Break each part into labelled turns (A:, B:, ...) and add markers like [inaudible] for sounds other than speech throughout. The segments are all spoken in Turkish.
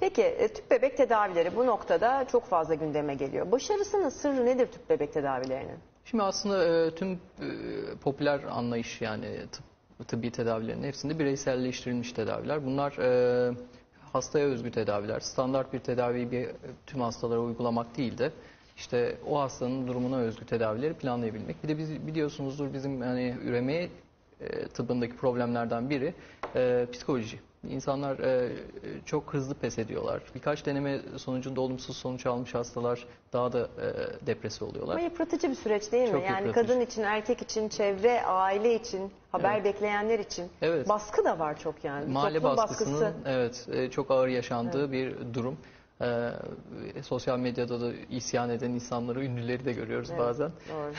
A: Peki e, tüp bebek tedavileri bu noktada çok fazla gündeme geliyor. Başarısının sırrı nedir tüp bebek tedavilerinin?
B: Şimdi aslında e, tüm e, popüler anlayış yani tıp, tıbbi tedavilerin hepsinde bireyselleştirilmiş tedaviler. Bunlar hastaya özgü tedaviler. Standart bir tedaviyi bir, tüm hastalara uygulamak değil de işte o hastanın durumuna özgü tedavileri planlayabilmek. Bir de biz biliyorsunuzdur bizim hani üreme e, tıbbındaki problemlerden biri e, psikoloji. İnsanlar e, çok hızlı pes ediyorlar. Birkaç deneme sonucunda olumsuz sonuç almış hastalar daha da e, depresi oluyorlar.
A: Ama yıpratıcı bir süreç değil mi?
B: Çok
A: yani
B: yıpratıcı.
A: kadın için, erkek için, çevre, aile için, haber bekleyenler için
B: Evet.
A: baskı da var çok yani.
B: Mahalle
A: toplum
B: baskısının
A: baskısı.
B: evet e, çok ağır yaşandığı bir durum. E, sosyal medyada da isyan eden insanları, ünlüleri de görüyoruz
A: Evet,
B: bazen
A: Doğru.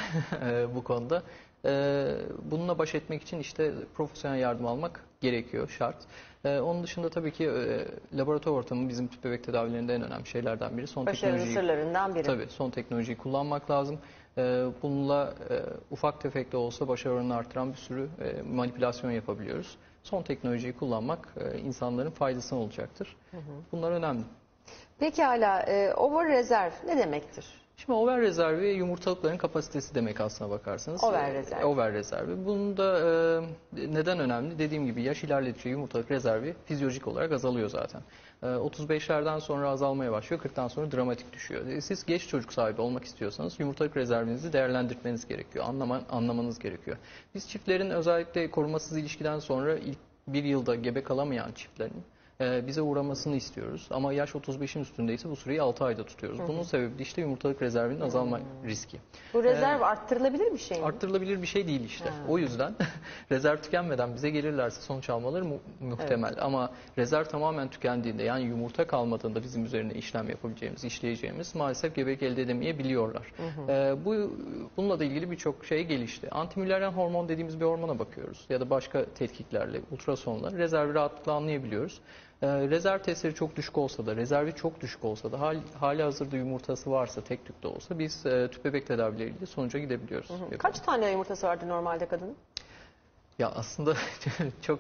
A: [laughs]
B: e, bu konuda. E, bununla baş etmek için işte profesyonel yardım almak gerekiyor, şart. E, onun dışında tabii ki e, laboratuvar ortamı bizim tüp bebek tedavilerinde en önemli şeylerden biri. Son
A: Başarının sırlarından biri.
B: Tabii son teknolojiyi kullanmak lazım. Ee, Bununla e, ufak tefek de olsa başarı oranını artıran bir sürü e, manipülasyon yapabiliyoruz. Son teknolojiyi kullanmak e, insanların faydasına olacaktır. Bunlar önemli.
A: Pekala e, over rezerv ne demektir?
B: Şimdi over rezervi yumurtalıkların kapasitesi demek aslına bakarsanız.
A: Over
B: Ee,
A: rezervi.
B: Over rezervi. Bunun da e, neden önemli? Dediğim gibi yaş ilerledikçe yumurtalık rezervi fizyolojik olarak azalıyor zaten. E, 35'lerden sonra azalmaya başlıyor, 40'tan sonra dramatik düşüyor. E, Siz geç çocuk sahibi olmak istiyorsanız yumurtalık rezervinizi değerlendirmeniz gerekiyor, anlama, anlamanız gerekiyor. Biz çiftlerin özellikle korumasız ilişkiden sonra ilk bir yılda gebe kalamayan çiftlerin e, bize uğramasını istiyoruz. Ama yaş 35'in üstündeyse bu süreyi 6 ayda tutuyoruz. Bunun sebebi de işte yumurtalık rezervinin azalma riski.
A: Bu rezerv arttırılabilir bir şey mi?
B: Arttırılabilir bir şey değil işte. O yüzden [laughs] rezerv tükenmeden bize gelirlerse sonuç almaları mu- muhtemel. Ama rezerv tamamen tükendiğinde yani yumurta kalmadığında bizim üzerine işlem yapabileceğimiz, işleyeceğimiz maalesef gebelik elde edemeyebiliyorlar. Ee, bu bununla da ilgili birçok şey gelişti. Antimülleren hormon dediğimiz bir hormona bakıyoruz ya da başka tetkiklerle, ultrasonla rezervi rahatlıkla anlayabiliyoruz. Ee, rezerv testleri çok düşük olsa da, rezervi çok düşük olsa da, hal, hali hazırda yumurtası varsa, tek tük de olsa biz e, tüp bebek tedavileriyle sonuca gidebiliyoruz.
A: Kaç tane yumurtası vardı normalde kadının?
B: Ya aslında [laughs] çok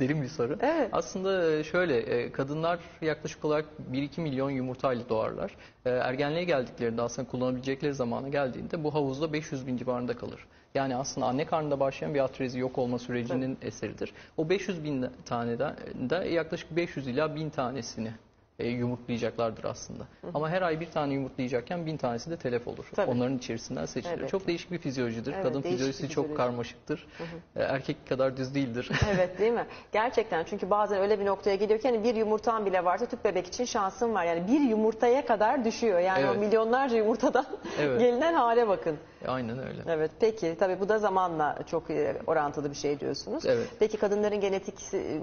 B: derin bir soru.
A: Evet.
B: Aslında şöyle e, kadınlar yaklaşık olarak 1-2 milyon yumurtayla doğarlar. E, Ergenliğe geldiklerinde aslında kullanabilecekleri zamana geldiğinde bu havuzda 500 bin civarında kalır. Yani aslında anne karnında başlayan bir atrezi yok olma sürecinin eseridir. O 500 bin taneden de yaklaşık 500 ila 1000 tanesini e, yumurtlayacaklardır aslında. Ama her ay bir tane yumurtlayacakken bin tanesi de telef olur.
A: Tabii.
B: Onların içerisinden seçilir.
A: Evet.
B: Çok değişik bir fizyolojidir.
A: Evet,
B: Kadın fizyolojisi
A: bir
B: çok
A: fizyoloji.
B: karmaşıktır. E, Erkek kadar düz değildir. [laughs]
A: Evet değil mi? Gerçekten çünkü bazen öyle bir noktaya geliyor ki hani bir yumurtan bile varsa tüp bebek için şansın var. Yani bir yumurtaya kadar düşüyor. Yani o
B: Evet.
A: milyonlarca yumurtadan [laughs]
B: Evet.
A: gelinen hale bakın.
B: Aynen öyle.
A: Evet peki tabii bu da zamanla çok e, orantılı bir şey diyorsunuz.
B: Evet.
A: Peki kadınların genetik e,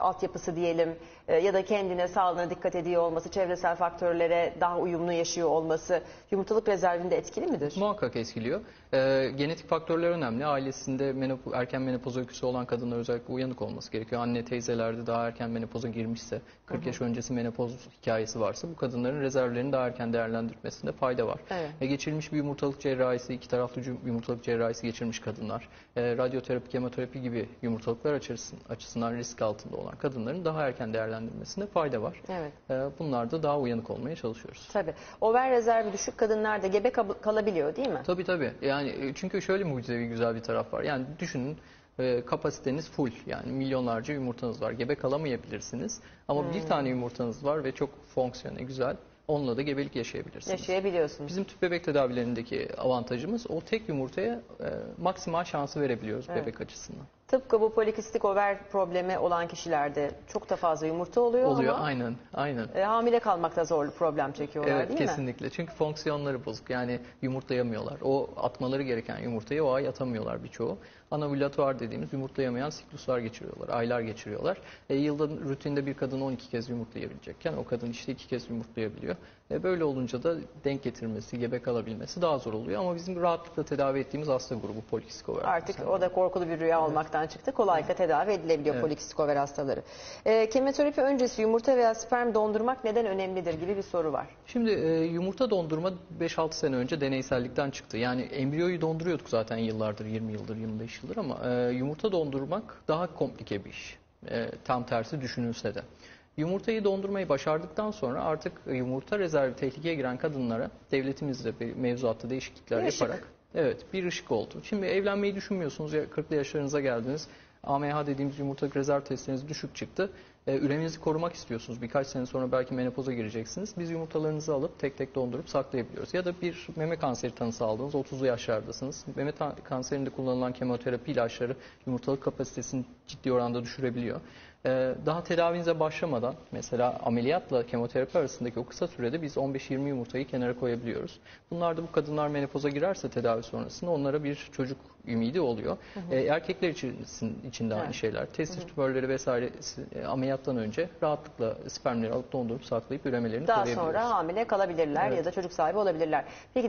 A: altyapısı diyelim e, ya da kendine sağlığına dikkat ediyor olması, çevresel faktörlere daha uyumlu yaşıyor olması yumurtalık rezervinde etkili midir?
B: Muhakkak etkiliyor. Ee, genetik faktörler önemli. Ailesinde menop- erken menopoz öyküsü olan kadınlar özellikle uyanık olması gerekiyor. Anne teyzelerde daha erken menopoza girmişse, 40 yaş öncesi menopoz hikayesi varsa bu kadınların rezervlerini daha erken değerlendirmesinde fayda var.
A: Evet.
B: E, geçirilmiş bir yumurtalık cerrahisi, iki taraflı yumurtalık cerrahisi geçirmiş kadınlar, e, radyoterapi, kemoterapi gibi yumurtalıklar açısından, açısından risk altında olan kadınların daha erken değerlendirmesinde fayda var.
A: Evet.
B: E, bunlarda daha uyanık olmaya çalışıyoruz.
A: Tabii. Over rezervi düşük kadınlar da gebe kalabiliyor değil mi?
B: Tabii tabii. Yani e, çünkü şöyle mucizevi güzel bir taraf var. Yani düşünün e, kapasiteniz full. Yani milyonlarca yumurtanız var. Gebe kalamayabilirsiniz. Ama bir tane yumurtanız var ve çok fonksiyonel, güzel. Onunla da gebelik yaşayabilirsiniz.
A: Yaşayabiliyorsunuz.
B: Bizim tüp bebek tedavilerindeki avantajımız o tek yumurtaya e, maksimal şansı verebiliyoruz
A: Evet.
B: bebek açısından.
A: Tıpkı bu polikistik over problemi olan kişilerde çok da fazla yumurta oluyor,
B: Oluyor
A: ama
B: aynen aynen.
A: e, hamile kalmakta zorlu problem çekiyorlar
B: Evet
A: değil mi?
B: kesinlikle. Çünkü fonksiyonları bozuk. Yani yumurtlayamıyorlar. O atmaları gereken yumurtayı o ay atamıyorlar birçoğu. Anovülatuar dediğimiz yumurtlayamayan sikluslar geçiriyorlar. Aylar geçiriyorlar. E, yılda rutinde bir kadın 12 kez yumurtlayabilecekken o kadın işte 2 kez yumurtlayabiliyor. E, böyle olunca da denk getirmesi, gebe kalabilmesi daha zor oluyor. Ama bizim rahatlıkla tedavi ettiğimiz hasta grubu polikistik over.
A: Artık o da korkulu bir rüya olmaktan çıktı. Kolaylıkla tedavi edilebiliyor
B: Evet.
A: polikistik over hastaları. E, kemoterapi öncesi yumurta veya sperm dondurmak neden önemlidir gibi bir soru var.
B: Şimdi e, yumurta dondurma 5-6 sene önce deneysellikten çıktı. Yani embriyoyu donduruyorduk zaten yıllardır, 20 yıldır, 25 yıldır ama e, yumurta dondurmak daha komplike bir iş. E, tam tersi düşünülse de. Yumurtayı dondurmayı başardıktan sonra artık yumurta rezervi tehlikeye giren kadınlara devletimizde bir mevzuatta değişiklikler
A: Bir ışık.
B: yaparak evet bir ışık oldu. Şimdi evlenmeyi düşünmüyorsunuz ya 40'lı yaşlarınıza geldiniz. AMH dediğimiz yumurtalık rezerv testiniz düşük çıktı. E, üreminizi korumak istiyorsunuz. Birkaç sene sonra belki menopoza gireceksiniz. Biz yumurtalarınızı alıp tek tek dondurup saklayabiliyoruz. Ya da bir meme kanseri tanısı aldınız. 30'lu yaşlardasınız. Meme kanserinde kullanılan kemoterapi ilaçları yumurtalık kapasitesini ciddi oranda düşürebiliyor. E, daha tedavinize başlamadan mesela ameliyatla kemoterapi arasındaki o kısa sürede biz 15-20 yumurtayı kenara koyabiliyoruz. Bunlar da bu kadınlar menopoza girerse tedavi sonrasında onlara bir çocuk ümidi oluyor. E, erkekler için, için de aynı
A: Evet.
B: şeyler. Testis tümörleri vesaire e, ameliyattan önce rahatlıkla spermleri alıp dondurup saklayıp üremelerini
A: Daha sonra hamile kalabilirler
B: Evet.
A: ya da çocuk sahibi olabilirler. Peki